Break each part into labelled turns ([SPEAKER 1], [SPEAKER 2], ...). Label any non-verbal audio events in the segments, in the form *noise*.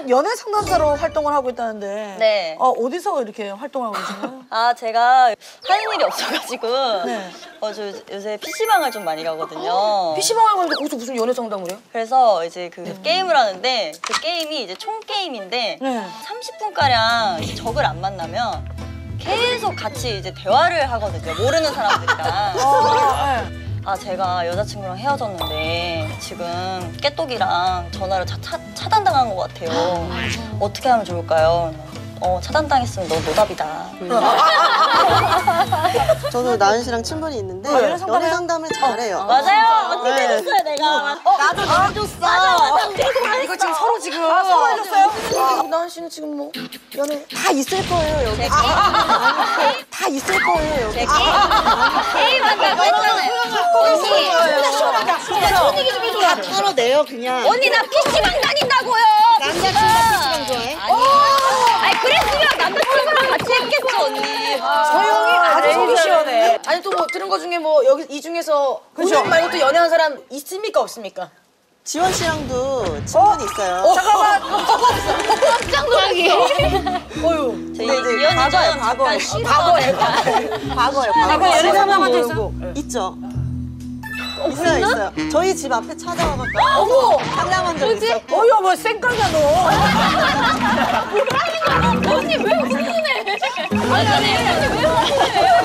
[SPEAKER 1] 지금 연애 상담사로 활동을 하고 있다는데.
[SPEAKER 2] 네.
[SPEAKER 1] 어, 어디서 이렇게 활동하고 계신가요?
[SPEAKER 2] 아 제가 하는 일이 없어가지고
[SPEAKER 1] 네.
[SPEAKER 2] 어, 저 요새 PC방을 좀 많이 가거든요.
[SPEAKER 3] PC방을 가는데 거기서 무슨 연애 상담을 해요?
[SPEAKER 2] 그래서 이제 그 게임을 하는데 그 게임이 이제 총 게임인데
[SPEAKER 1] 네.
[SPEAKER 2] 30분가량 적을 안 만나면 계속 같이 이제 대화를 하거든요. 모르는 사람들이랑.
[SPEAKER 1] 아, 네.
[SPEAKER 2] 아 제가 여자친구랑 헤어졌는데 지금 깨똑이랑 전화를 차, 차, 차단당한 것 같아요. 어떻게 하면 좋을까요? 어 차단당했으면 너 노답이다.
[SPEAKER 4] 저도 나은 씨랑 친분이 있는데
[SPEAKER 1] 연애 상담해요?
[SPEAKER 4] 연애 상담을 잘해요.
[SPEAKER 2] 맞아요. 어떻게
[SPEAKER 4] 네.
[SPEAKER 2] 해줬어요 내가.
[SPEAKER 1] 나도 해줬어.
[SPEAKER 3] 이거 지금 서로 지금
[SPEAKER 1] 아, 서로 해줬어요?
[SPEAKER 3] 나은 씨는 지금 뭐 연애
[SPEAKER 4] 다 있을 거예요 여기.
[SPEAKER 2] 제 게임,
[SPEAKER 4] 다 있을 거예요 여기.
[SPEAKER 2] 제 게임, 게임 한다고 했잖아요. 언니,
[SPEAKER 4] 다 털어내요 그냥.
[SPEAKER 2] 언니 나 PC방 다닌다고요.
[SPEAKER 4] 남자친구가 PC방 좋아해?
[SPEAKER 2] 아니, 아니 그랬으면 남자친구랑 같이 했겠죠 언니.
[SPEAKER 1] 조용히 아주 속이 시원해.
[SPEAKER 3] 아니 또 뭐 들은 거 중에 뭐 여기 이 중에서
[SPEAKER 1] 그죠?
[SPEAKER 3] 본인 말고 또 연애한 사람 있습니까 없습니까?
[SPEAKER 4] 지원 씨랑도 친분이 있어요.
[SPEAKER 1] 잠깐만.
[SPEAKER 3] 어유
[SPEAKER 2] 저희
[SPEAKER 4] 근데 이제
[SPEAKER 2] 이현이
[SPEAKER 4] 과거예요,
[SPEAKER 2] 좀
[SPEAKER 4] 과거예요.
[SPEAKER 2] 잠깐 쉬러
[SPEAKER 3] 과거에
[SPEAKER 4] 과거요.
[SPEAKER 1] 과거
[SPEAKER 4] 과거.
[SPEAKER 1] 연애 상담한 적 있어?
[SPEAKER 4] 모르고. 있죠. 있어요 있어요. 저희 집 앞에 찾아와갖고 어머 상담한 적 있어.
[SPEAKER 1] 어여 뭐 쌩깡이야 너.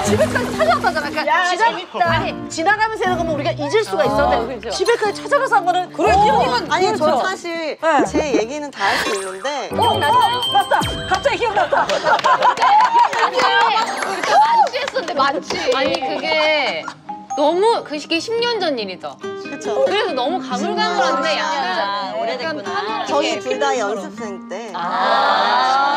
[SPEAKER 1] 집에까지 찾아왔다잖아. 그러니까 지나, 아니, 지나가면서 이런 거면 우리가 잊을 수가 있었는데 집에까지 찾아가서 한 거는 그래 기억이건
[SPEAKER 4] 아니 저 사실
[SPEAKER 1] 네.
[SPEAKER 4] 제 얘기는 다 할 수 있는데
[SPEAKER 1] 어, 맞다. 갑자기 기억났다. *laughs*
[SPEAKER 5] 만취했었는데 만취. 아니 그게 너무 그게 10년 전 일이죠?
[SPEAKER 4] 그렇죠.
[SPEAKER 5] 그래서 너무 가물가물한데 약간
[SPEAKER 2] 오래됐구나.
[SPEAKER 4] 저희 둘 다 연습생 때.
[SPEAKER 2] 아